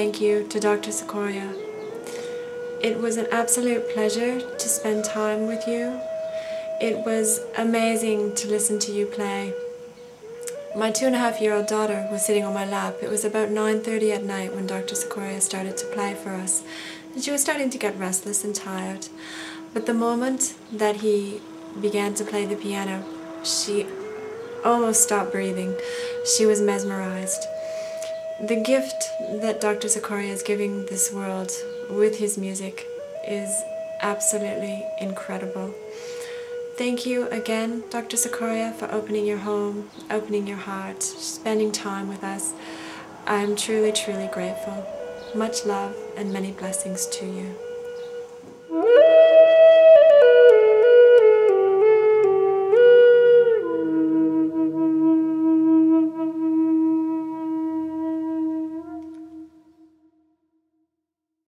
thank you to Dr. Cicoria. It was an absolute pleasure to spend time with you. It was amazing to listen to you play. My two and a half year old daughter was sitting on my lap. It was about 9.30 at night when Dr. Cicoria started to play for us. And she was starting to get restless and tired. But the moment that he began to play the piano, she almost stopped breathing. She was mesmerized. The gift that Dr. Cicoria is giving this world with his music is absolutely incredible. Thank you again, Dr. Cicoria, for opening your home, opening your heart, spending time with us. I'm truly, truly grateful. Much love and many blessings to you.